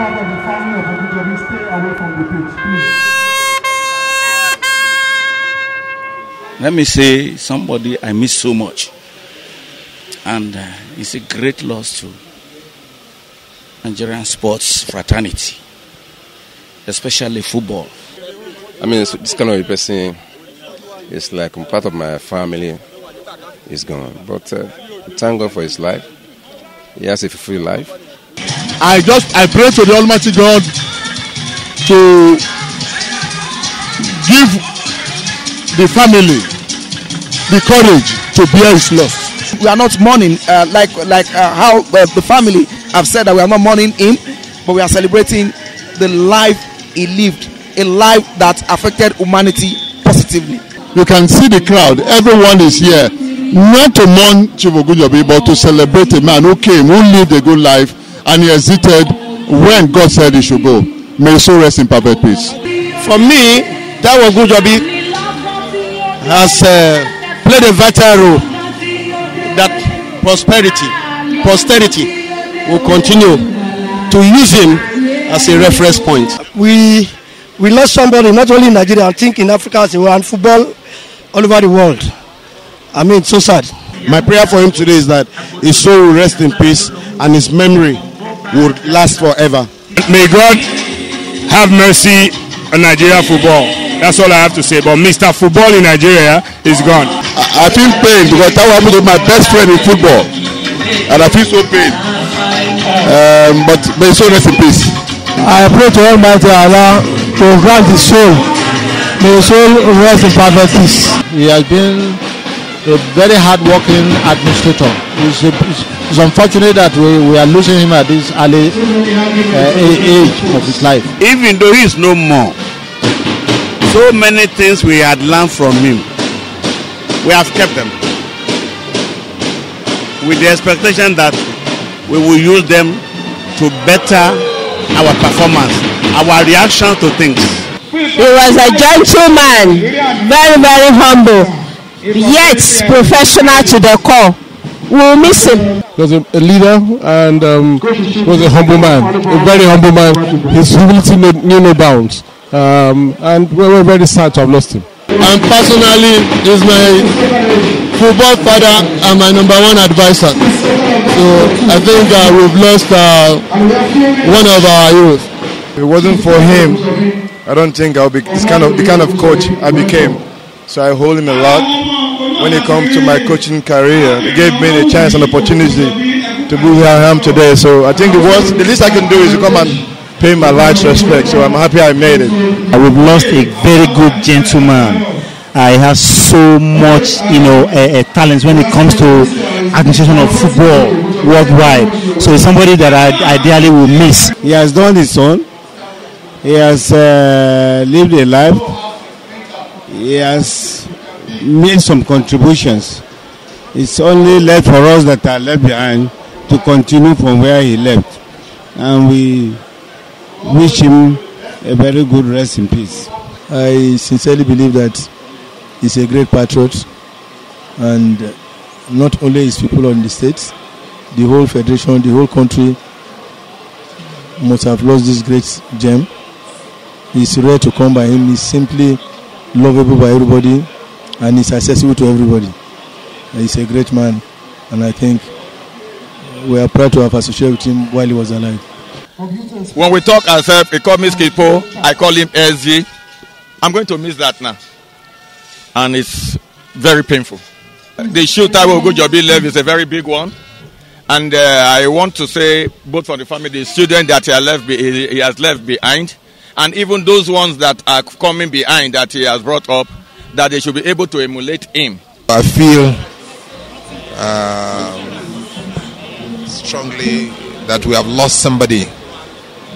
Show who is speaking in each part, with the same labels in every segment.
Speaker 1: part of the family of Ogunjobi stay away from the pitch, please.
Speaker 2: Let me say somebody I miss so much. And uh, it's a great loss to Nigerian sports fraternity, especially football.
Speaker 3: I mean, it's- this kind of a person is like part of my family is gone. But uh, thank God for his life. He has a free life.
Speaker 4: I just I pray to the Almighty God to give the family the courage to bear his loss.
Speaker 5: we are not mourning uh, like like uh, how uh, the family have said that we are not mourning him but we are celebrating the life he lived a life that affected humanity positively
Speaker 4: You can see the crowd. Everyone is here, not to mourn Chief Ogunjobi, but to celebrate a man who came, who lived a good life, and he exited when God said he should go. May his soul rest in perfect peace.
Speaker 6: For me, Taiwo Ogunjobi has uh, played a vital role that prosperity, posterity will continue to use him as a reference point.
Speaker 7: we we lost somebody not only in Nigeria, I think in Africa as well, and football all over the world. I mean, so sad.
Speaker 4: My prayer for him today is that his soul will rest in peace and his memory will last forever.
Speaker 8: May God have mercy on Nigeria football. That's all I have to say. But Mr. Football in Nigeria is gone.
Speaker 4: I, I feel pain because that was my best friend in football, and I feel so pain. Um, but may soul rest in peace.
Speaker 7: I pray to Almighty Allah to grant his soul. May his soul rest in perfect peace.
Speaker 4: He has been a very hard-working administrator. It's, a, it's, it's unfortunate that we, we are losing him at this early uh, age of his life.
Speaker 2: Even though he is no more, so many things we had learned from him, we have kept them. With the expectation that we will use them to better our performance, our reaction to things.
Speaker 9: He was a gentleman, very, very humble, yet professional to the core. We will miss him.
Speaker 4: He was a, a leader and um, was a humble man, a very humble man. His humility knew, knew no bounds. Um, and we were very sad to have lost him. And personally, he's my football father and my number one advisor. So I think uh, we've lost uh, one of our heroes.
Speaker 10: If it wasn't for him, I don't think I'll be this kind of the kind of coach I became. So I hold him a lot. When it comes to my coaching career, it gave me the chance and opportunity to be where I am today. So I think the worst, the least I can do is to come and pay my last respect. So I'm happy I made it.
Speaker 11: We've lost a very good gentleman. Uh, he has so much, you know, uh, uh, talents when it comes to administration of football worldwide. So he's somebody that I ideally will miss.
Speaker 4: He has done his own. He has uh, lived a life. He has made some contributions. It's only left for us that are left behind to continue from where he left. And we wish him a very good rest in peace.
Speaker 12: I sincerely believe that he's a great patriot, and not only his people on the states, the whole federation, the whole country must have lost this great gem. He's rare to come by him. He's simply lovable by everybody, and he's accessible to everybody. He's a great man, and I think we are proud to have associated with him while he was alive.
Speaker 13: When we talk ourselves, he call me Skipo, I call him SG. I'm going to miss that now. And it's very painful. The shoot I will go Joby left is a very big one. And uh, I want to say, both for the family, the student that he left he has left behind, and even those ones that are coming behind that he has brought up, that they should be able to emulate him.
Speaker 14: I feel um, strongly that we have lost somebody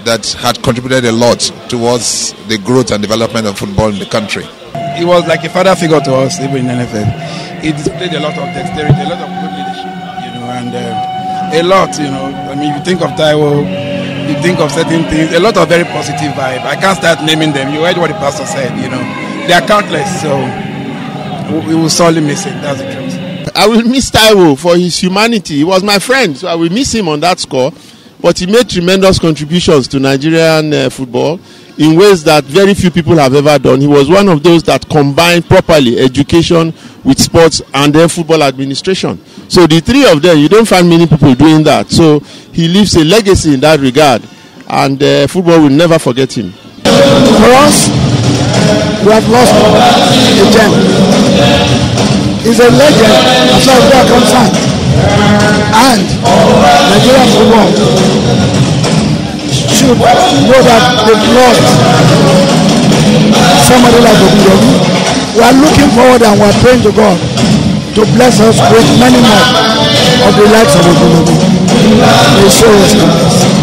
Speaker 14: that had contributed a lot towards the growth and development of football in the country.
Speaker 15: He was like a father figure to us, even in NFF. He displayed a lot of dexterity, a lot of good leadership, you know, and uh, a lot, you know. I mean, if you think of Taiwo, you think of certain things, a lot of very positive vibe. I can't start naming them. You heard what the pastor said, you know. They are countless, so we we will sorely miss it. That's the truth.
Speaker 4: I will miss Taiwo for his humanity. He was my friend, so I will miss him on that score. but he made tremendous contributions to Nigerian uh, football in ways that very few people have ever done. He was one of those that combined properly education with sports and then football administration. So the three of them, you don't find many people doing that. So he leaves a legacy in that regard, and uh, football will never forget him.
Speaker 16: For us, we have lost a gem. He's a legend as far as we are concerned. And Nigerian football should know that they've lost somebody like Ogunjobi. We are looking forward and we are praying to God to bless us with many more of the likes of Ogunjobi. May so rest.